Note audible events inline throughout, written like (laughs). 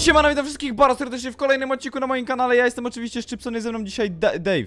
Siemano, witam wszystkich bardzo serdecznie w kolejnym odcinku na moim kanale. Ja jestem oczywiście Szczypsony, ze mną dzisiaj Da- Dave.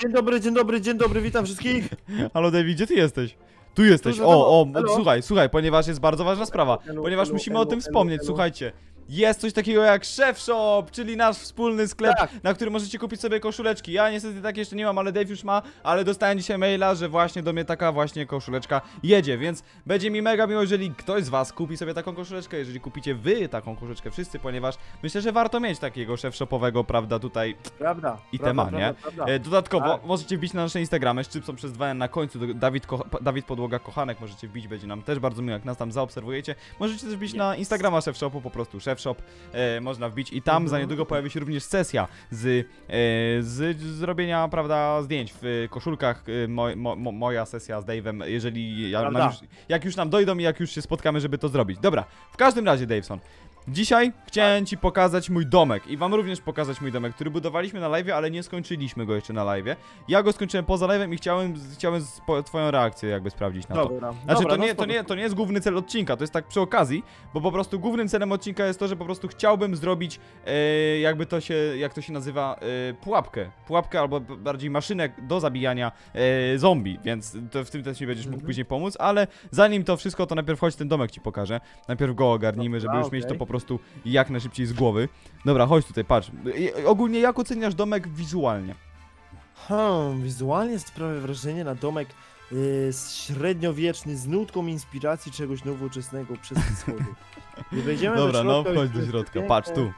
Dzień dobry, dzień dobry, dzień dobry, witam wszystkich. (laughs) Halo Dave, gdzie ty jesteś? Tu jesteś. O, o. Elo. słuchaj, słuchaj, ponieważ jest bardzo ważna sprawa. Ponieważ musimy o tym wspomnieć, słuchajcie. Jest coś takiego jak Chef Shop, czyli nasz wspólny sklep, Tak. na którym możecie kupić sobie koszuleczki. Ja niestety tak jeszcze nie mam, ale Dave już ma, ale dostałem dzisiaj maila, że właśnie do mnie taka właśnie koszuleczka jedzie, więc będzie mi mega miło, jeżeli ktoś z was kupi sobie taką koszuleczkę, jeżeli kupicie wy taką koszuleczkę wszyscy, ponieważ myślę, że warto mieć takiego Chef Shopowego, prawda, tutaj Prawda. I prawda, tema, nie? prawda, prawda. E, Dodatkowo Tak. możecie wbić na nasze Instagramy, szczypcą przez dwa N na końcu, Dawid, Ko Dawid Podłoga Kochanek, możecie wbić, będzie nam też bardzo miło, jak nas tam zaobserwujecie. Możecie też wbić na Instagrama Chef Shopu, po prostu Chef Shop, e, można wbić i tam za Mhm. niedługo pojawi się również sesja z, e, z, zrobienia, prawda, zdjęć w koszulkach, e, mo, mo, mo, moja sesja z Dave'em, jeżeli ja, już, jak już nam dojdą i jak już się spotkamy, żeby to zrobić. Dobra, w każdym razie Daveson, Dzisiaj chciałem ci pokazać mój domek i wam również pokazać mój domek, który budowaliśmy na live, ale nie skończyliśmy go jeszcze na live. Ja go skończyłem poza live'em i chciałem, chciałem twoją reakcję jakby sprawdzić na to. Dobra, Znaczy dobra, to, no nie, to, nie, to nie jest główny cel odcinka, to jest tak przy okazji, bo po prostu głównym celem odcinka jest to, że po prostu chciałbym zrobić e, jakby to się, jak to się nazywa, e, pułapkę. Pułapkę albo bardziej maszynę do zabijania e, zombie, więc w tym też mi będziesz mógł Mhm. później pomóc, ale zanim to wszystko, to najpierw chodź ten domek ci pokażę. Najpierw go ogarnijmy, żeby Dobra, już mieć to po prostu jak najszybciej z głowy. Dobra, chodź tutaj, patrz. I- Ogólnie jak oceniasz domek wizualnie? Hmm, wizualnie sprawia wrażenie na domek y, średniowieczny z nutką inspiracji czegoś nowoczesnego przez te schody. Nie wejdziemy Dobra, do no środka, wchodź już do środka, patrz tu.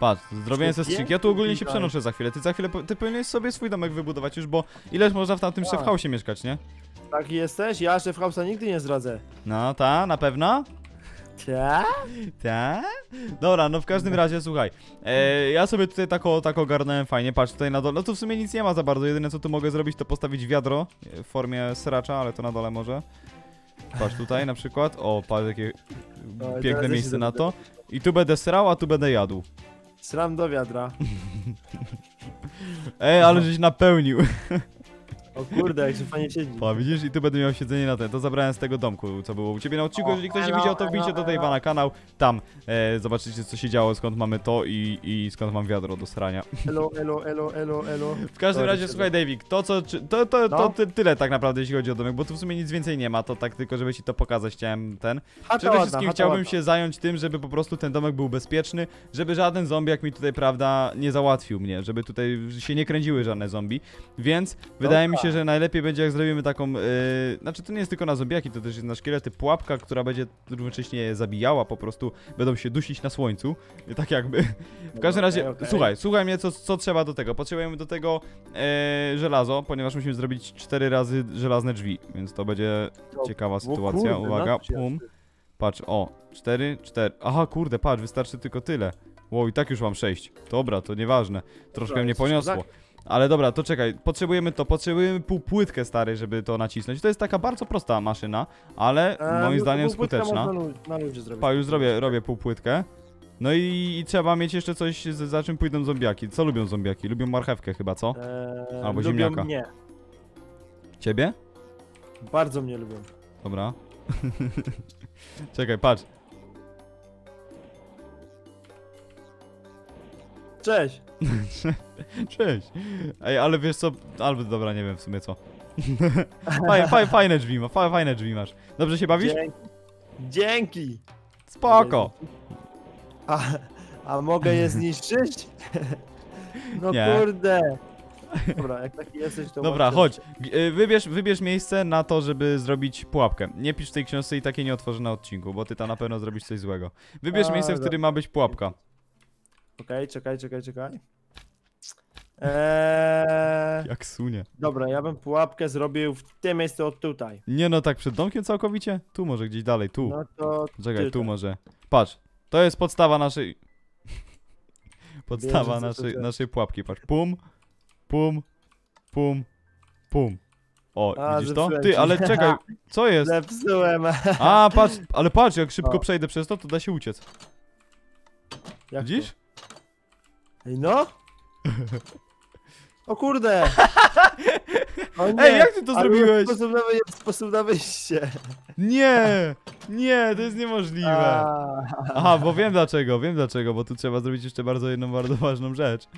Patrz, zrobiłem ze skrzynki. Ja tu ogólnie się przenoszę za chwilę. Ty za chwilę, ty powinieneś sobie swój domek wybudować już, bo ileż można w tamtym Tak. chef house'ie mieszkać, nie? Tak jesteś? Ja szef House'a nigdy nie zdradzę. No, ta, na pewno? Ta? Ta? Dobra, no w każdym razie, słuchaj. E, ja sobie tutaj tak o- tak ogarnąłem fajnie, patrz tutaj na dole. No tu w sumie nic nie ma za bardzo. Jedyne co tu mogę zrobić, to postawić wiadro e, w formie sracza, ale to na dole może. Patrz tutaj na przykład. O, patrz jakie ja piękne miejsce na to. I tu będę srał, a tu będę jadł. Sram do wiadra. (laughs) Ej, ale żeś napełnił. (laughs) O kurde, jak się fajnie siedzi. Pa, widzisz? I tu będę miał siedzenie na ten. To zabrałem z tego domku, co było u ciebie na odcinku. Jeżeli ktoś nie widział, to wbijcie do na kanał. Tam e, zobaczycie, co się działo, skąd mamy to i, i skąd mam wiadro do srania. Elo, elo, elo, elo, elo. W każdym razie, słuchaj, Davik, to co. Czy, to, to, to No. ty, tyle tak naprawdę, jeśli chodzi o domek, bo tu w sumie nic więcej nie ma. To tak tylko, żeby ci to pokazać, chciałem ten. Chata Przede ładna, wszystkim chata chciałbym ładna. się zająć tym, żeby po prostu ten domek był bezpieczny, żeby żaden zombiak mi tutaj, prawda, nie załatwił mnie, żeby tutaj się nie kręciły żadne zombie. Więc wydaje mi się, że najlepiej będzie, jak zrobimy taką. Yy, znaczy, to nie jest tylko na zombiaki, to też jest na szkielety pułapka, która będzie równocześnie je zabijała, po prostu będą się dusić na słońcu. (laughs) Tak jakby. W każdym razie, okej, okej. słuchaj, słuchaj mnie, co, co trzeba do tego. Potrzebujemy do tego e, żelazo, ponieważ musimy zrobić cztery razy żelazne drzwi, więc to będzie O, ciekawa sytuacja. kurde, Uwaga, pum. Patrz, o, cztery, cztery. Aha, kurde, patrz, wystarczy tylko tyle. Wow, i tak już mam sześć. Dobra, to nieważne. Troszkę Dobra, mnie poniosło. Ale dobra, to czekaj, potrzebujemy to, potrzebujemy półpłytkę stary, żeby to nacisnąć. To jest taka bardzo prosta maszyna, ale E, moim zdaniem skuteczna. Na ludzie zrobić. Pa, już zrobię, robię półpłytkę. No i, i trzeba mieć jeszcze coś, z- za czym pójdą zombiaki. Co lubią zombiaki? Lubią marchewkę chyba, co? Eee, Albo lubią ziemniaka. mnie. Ciebie? Bardzo mnie lubią. Dobra. (laughs) Czekaj, patrz. Cześć. (laughs) Cześć. Ej, ale wiesz co? Albo dobra, nie wiem w sumie co. (laughs) Faj, faj, fajne drzwi ma, faj, fajne drzwi masz. Dobrze się bawisz? Dzięki. Dzięki. Spoko. A, a mogę je (laughs) zniszczyć? No Nie. kurde. Dobra, jak taki jesteś, to Dobra, chodź. Y, Wybierz, wybierz miejsce na to, żeby zrobić pułapkę. Nie pisz w tej książce i takie nie otworzę na odcinku, bo ty tam na pewno zrobisz coś złego. Wybierz A, miejsce, w którym ma być pułapka. Okej, czekaj, czekaj, czekaj. Eee, Jak sunie. dobra, ja bym pułapkę zrobił w tym miejscu od tutaj. Nie no, tak przed domkiem całkowicie? Tu może gdzieś dalej, tu. No to Czekaj, tu może. Patrz, to jest podstawa naszej... (laughs) Podstawa co naszej, naszej pułapki, patrz. Pum, pum, pum, pum. O, A, widzisz to? Ty, ale czekaj, (laughs) co jest? Zepsułem. A, patrz, ale patrz, jak (laughs) szybko O. przejdę przez to, to da się uciec. Jak Widzisz? To? Ej, no? O kurde! O nie, Ej, jak ty to ale zrobiłeś? Sposób na, wy- sposób na wyjście. Nie! Nie, to jest niemożliwe. Aha, bo wiem dlaczego, wiem dlaczego, bo tu trzeba zrobić jeszcze bardzo jedną bardzo ważną rzecz.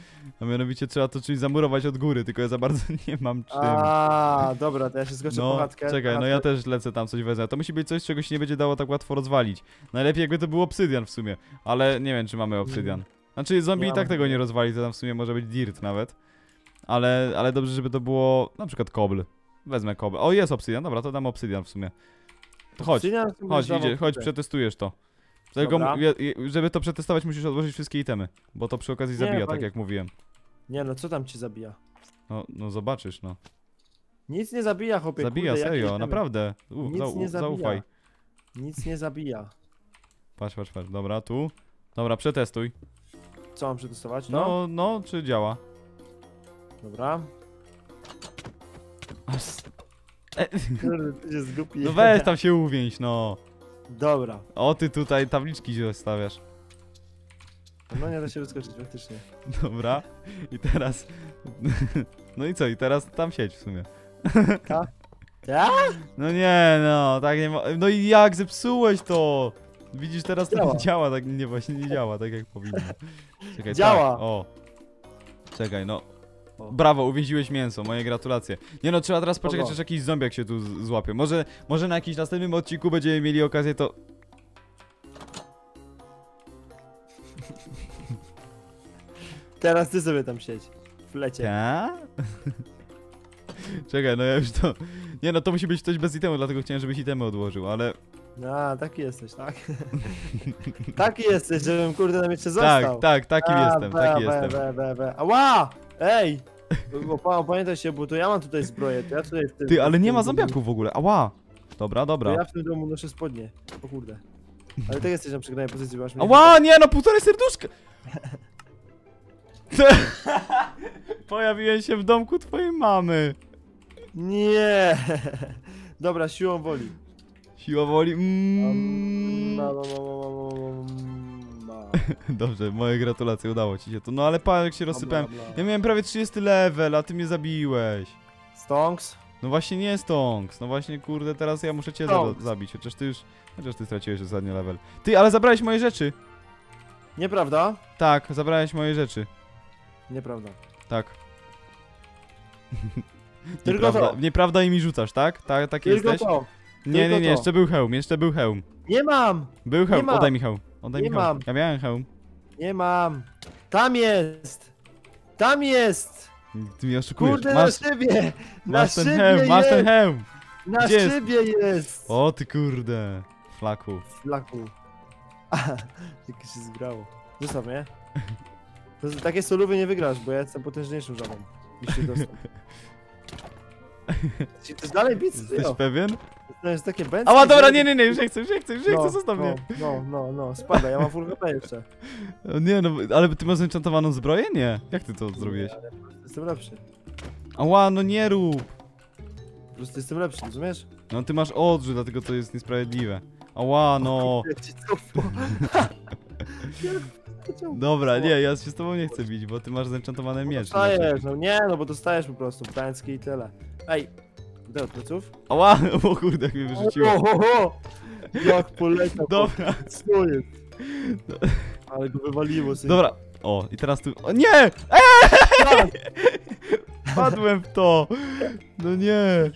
A mianowicie trzeba to czymś zamurować od góry, tylko ja za bardzo (laughs) nie mam czym. A, dobra, to ja się skoczę po No, chatkę. czekaj, no ja też lecę tam coś wezmę. To musi być coś, czego się nie będzie dało tak łatwo rozwalić. Najlepiej jakby to był obsydian w sumie, ale nie wiem czy mamy obsydian. Znaczy zombie i tak tego nie rozwali, to tam w sumie może być dirt nawet. Ale, ale dobrze, żeby to było na przykład kobl. Wezmę kobl. O, jest obsydian, dobra, to dam obsydian w sumie. To chodź, chodź, idzie, chodź, przetestujesz to. Je- żeby to przetestować, musisz odłożyć wszystkie itemy, bo to przy okazji Nie, zabija, tak fajnie. jak mówiłem. Nie no, co tam ci zabija? No, no zobaczysz, no. Nic nie zabija, chłopie. Zabija, kurde, serio, naprawdę. U, Nic zau- nie zabija. zaufaj. Nic nie zabija. Patrz, patrz, patrz. Dobra, tu. Dobra, przetestuj. Co mam przetestować? No. No, no, czy działa? Dobra. E, Kurde, ty się zgubi. No weź tam się uwięź, no. Dobra. O, ty tutaj tabliczki się stawiasz. No nie da się wyskoczyć, faktycznie. Dobra. I teraz... (laughs) No i co? I teraz tam siedź w sumie. (laughs) Ja? No nie, no, tak nie ma... No i jak zepsułeś to? Widzisz, teraz to nie działa, tak nie, właśnie nie działa, tak jak powinno. Czekaj, Działa. Tak, o. Czekaj, no. O. Brawo, uwięziłeś mięso, moje gratulacje. Nie no, trzeba teraz poczekać, aż jakiś zombiak się tu złapie. Może, może na jakimś następnym odcinku będziemy mieli okazję to... (laughs) Teraz ty sobie tam siedź. W lecie. Ta? (laughs) Czekaj, no ja już to... Nie no, to musi być ktoś bez itemu, dlatego chciałem, żebyś itemy odłożył, ale... A, taki jesteś, tak? (laughs) taki jesteś, żebym kurde nam jeszcze został. Tak, tak, takim A, jestem, be, taki be, jestem. Be, be, be. Ała! Ej! Pamiętaj się, bo to ja mam tutaj zbroję, to ja tutaj w tym... Ty, ale nie ma zombiaków w ogóle, ała! Dobra, To dobra. ja w tym domu noszę spodnie. O kurde. Ale ty jesteś na przegranej pozycji, bo aż. Ała, nie no, półtorej serduszka! (laughs) Pojawiłem się w domku twojej mamy. Nie! Dobra, siłą woli. Siła woli. Mm. ma, ma, ma, ma, ma, ma, ma. Dobrze, moje gratulacje, udało ci się to. No ale pan jak się rozsypałem. Bla, bla, bla. Ja miałem prawie 30 level, a ty mnie zabiłeś. Stonks? No właśnie nie Stonks, no właśnie kurde, teraz ja muszę cię za Stonks. zabić, chociaż ty już, chociaż ty straciłeś ostatni level. Ty, ale zabrałeś moje rzeczy. Nieprawda? Tak, zabrałeś moje rzeczy. Nieprawda. Tak. Tylko nieprawda, to. nieprawda i mi rzucasz, tak? Tak, tak Tylko jesteś? to. Nie, nie, nie, jeszcze był hełm, jeszcze był hełm. Nie mam! Był hełm, mam. oddaj mi hełm. Oddaj Nie mi hełm. mam. Ja miałem hełm. Nie mam! Tam jest! Tam jest! Ty mnie oszukujesz. Kurde, masz, na szybie! Na masz ten szybie hełm, masz ten jest! hełm. Na Gdzie jest? szybie jest! O ty kurde. Flaku. Flaku. (laughs) Jak się zgrało. Zostaw mnie. (laughs) To, takie solówy nie wygrasz, bo ja jestem potężniejszym żabą. Się dostał. (laughs) Czy jest dalej bic? Jesteś pewien? To jest takie bęckie. Ała, dobra, nie, nie, nie, już nie chcę, już nie chcę, już nie No, chcę, zostaw mnie. No, no, no, spada, ja mam full HP jeszcze. (laughs) Nie no, ale ty masz enchantowaną zbroję? Nie. Jak ty to zrobiłeś? Nie, Jestem lepszy. Ała, no nie rób. Po prostu jestem lepszy, rozumiesz? No ty masz odrzut, dlatego to jest niesprawiedliwe. Ała, no. (laughs) (laughs) Dobra, nie, ja się z tobą nie chcę bić, bo ty masz zenchantowany miecz. Dostajesz, no nie, no bo dostajesz po prostu, tański i tyle. Ej, gdzie od pleców? Ała, (laughs) o kurde, jak mnie wyrzuciło. Ohoho! Jak poleciał. Dobra, Co jest? Ale go wywaliło sobie. dobra. O, i teraz tu... O nie! Tak. (laughs) Padłem w to! No nie! (laughs)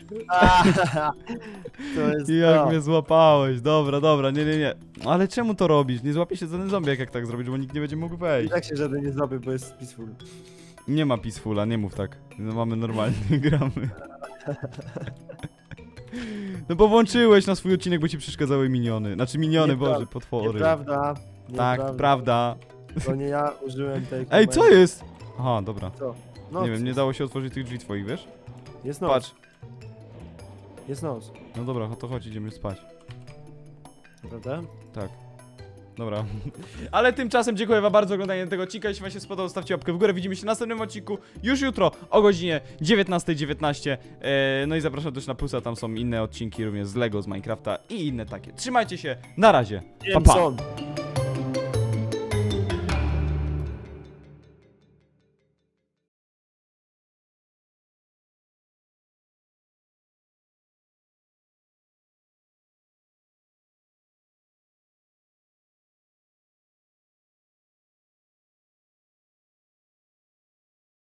To jest Jak to. mnie złapałeś, dobra, dobra, nie, nie, nie. Ale czemu to robisz? Nie złapie się żaden zombiak jak tak zrobisz, bo nikt nie będzie mógł I wejść. tak się żaden nie złapie, bo jest peaceful. Nie ma peacefula, nie mów tak. No mamy normalnie, (laughs) gramy. No bo włączyłeś na swój odcinek, bo ci przeszkadzały miniony. Znaczy miniony, boże, potwory. Nieprawda. Tak, nieprawda. prawda. To nie ja użyłem tej Ej, co jest? Aha, dobra. Co? No, nie wiem, nie dało się otworzyć tych drzwi twoich, wiesz? Jest nos. Patrz. Jest nos. No dobra, to chodź, idziemy spać. Prawda? Tak. Dobra. (laughs) Ale tymczasem dziękuję wam bardzo za oglądanie tego odcinka. Jeśli wam się spodobał, stawcie łapkę w górę. Widzimy się w następnym odcinku już jutro o godzinie 19.19. Eee, no i zapraszam też na Plusa, tam są inne odcinki również z Lego, z Minecrafta i inne takie. Trzymajcie się, na razie. Pa, pa.